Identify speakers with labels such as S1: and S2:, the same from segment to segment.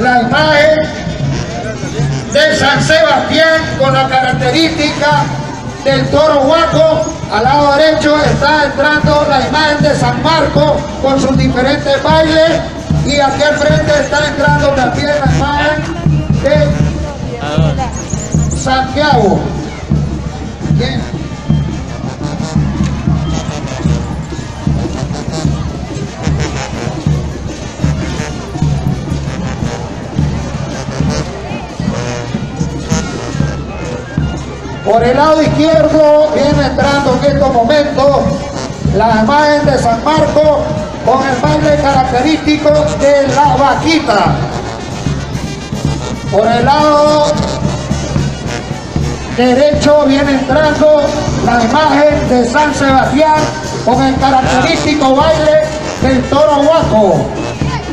S1: la imagen de San Sebastián con la característica del toro huaco. Al lado derecho está entrando la imagen de San Marco con sus diferentes bailes. Y aquí al frente está entrando también la imagen de Santiago. Bien. Por el lado izquierdo viene entrando en estos momentos la imagen de San Marco con el baile característico de la vaquita. Por el lado derecho viene entrando la imagen de San Sebastián con el característico baile del toro guaco.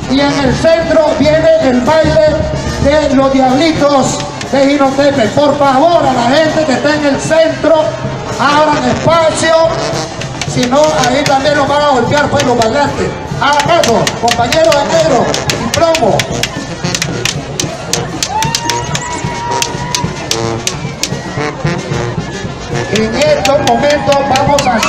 S1: Y en el centro viene el baile de los diablitos de Ginotepe. Por favor, a la gente que está en el centro, abran espacio. Si no, ahí también nos van a golpear pues los bailantes. Hagan caso, compañeros de negro y plomo. En estos momentos vamos a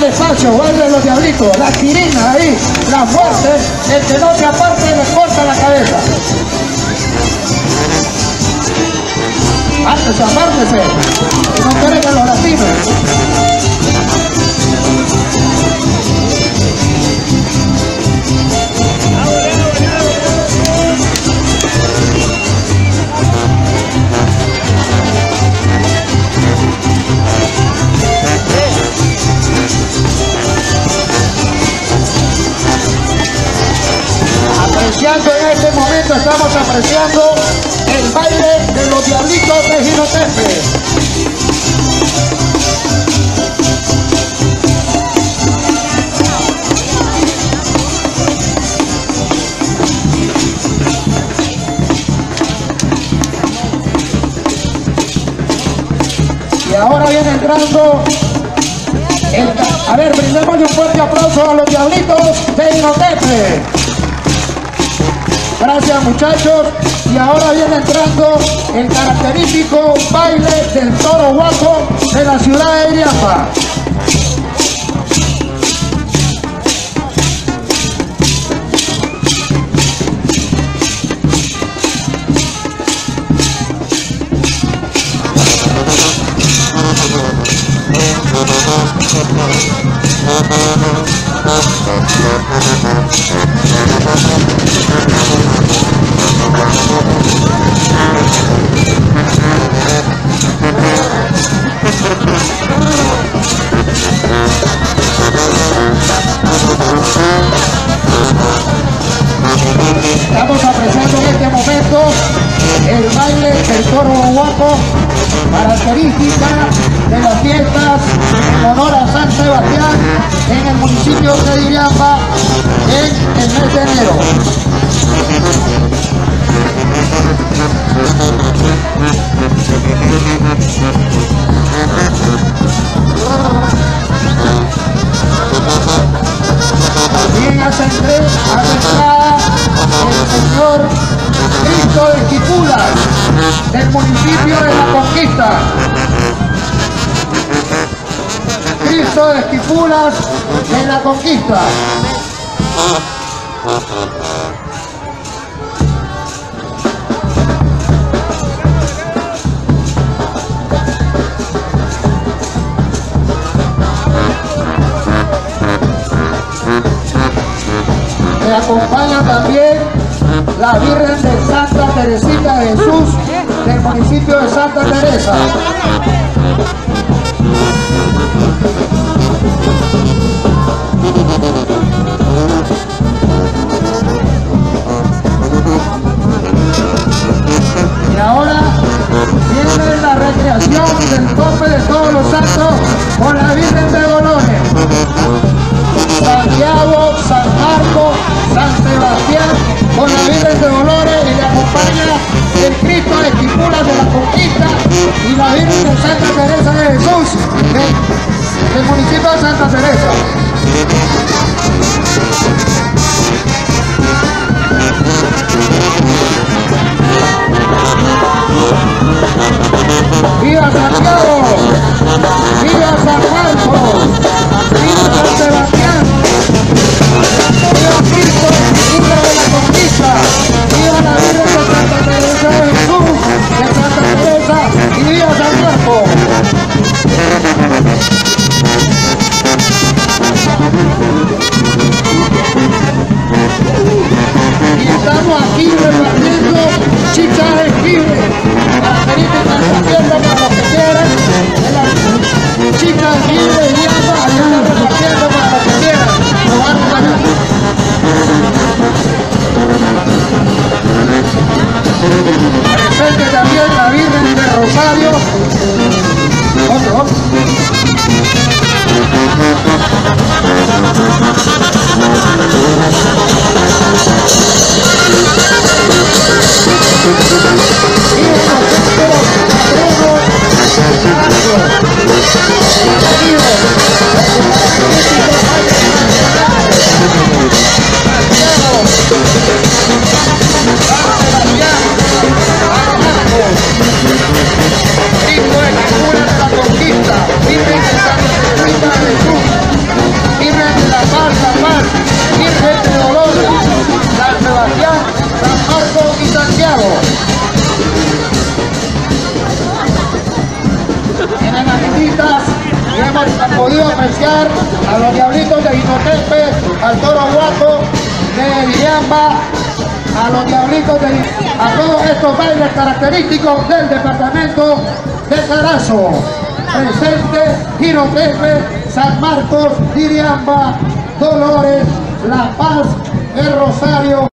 S1: Ahora despacho, vuelven los diablitos, la quirina ahí, la fuerte, el que no se aparte le corta la cabeza. Apártese, apártese, no quiere que los lastimen. Estamos apreciando el baile de los diablitos de Ginotepe. Y ahora viene entrando el, a ver, brindémosle un fuerte aplauso a los diablitos de Ginotepe. Gracias muchachos. Y ahora viene entrando el característico baile del toro guapo de la ciudad de Iriapa. Estamos apreciando en este momento el baile del toro guapo, característica de las fiestas en honor a San Sebastián en el municipio de Iriamba en el mes de enero. Entre- hace entrada el señor Cristo de Esquipulas del municipio de La Conquista. Cristo de Esquipulas de La Conquista. Me acompaña también la Virgen de Santa Teresita de Jesús del municipio de Santa Teresa. la Virgen Santa Teresa de Jesús del municipio de Santa Teresa. a los diablitos de Vinotepe, al toro guapo de Villamba, a los diablitos de a todos estos bailes característicos del departamento de Carazo. Presente Girotepe, San Marcos, Viriamba, Dolores, La Paz, El Rosario,